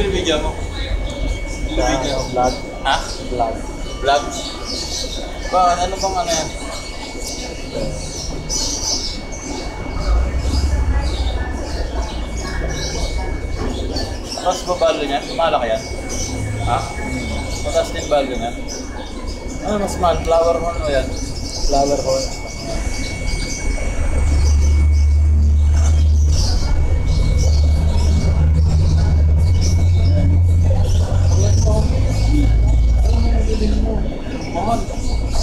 binibidyo mo? Binibidyo? Sa vlog. Ha? Vlog. Vlog? Ba, ano bang ano yan? Tapos ba value niya? Malaki yan? Ha? Mataas din value niya? Ano mas mahal? Flower horn o yan? Flower horn.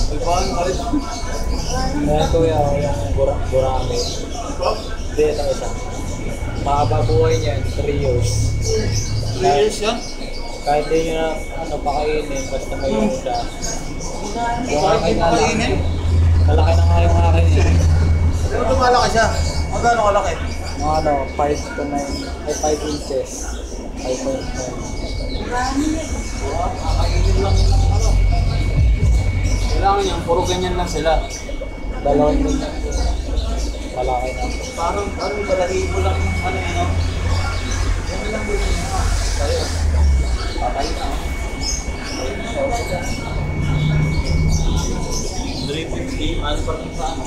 Ka rin. Ayan kuya, yung bura burami. Hindi, ito isa. Mahaba buhay niyan, 3 years. 3 years yan? Kahit di nyo na ano, pakainin, basta may Hmm. siya. Yung Kahit akin di na lang. pakainin? Malaki na nga yung akin eh. Pero lumalaki siya. Magkano kalaki? Mga ano, 5 to 9, ay 5 inches. 5.9. Wow, kakainin lang ano. Yan, puro ganyan lang sila. Dalawang lang. Malaki na. Parang, parang balahibo lang yung ano yun, no? Yan lang yun? Tayo. Patay na, oh. 350, ano pa rin sa ano?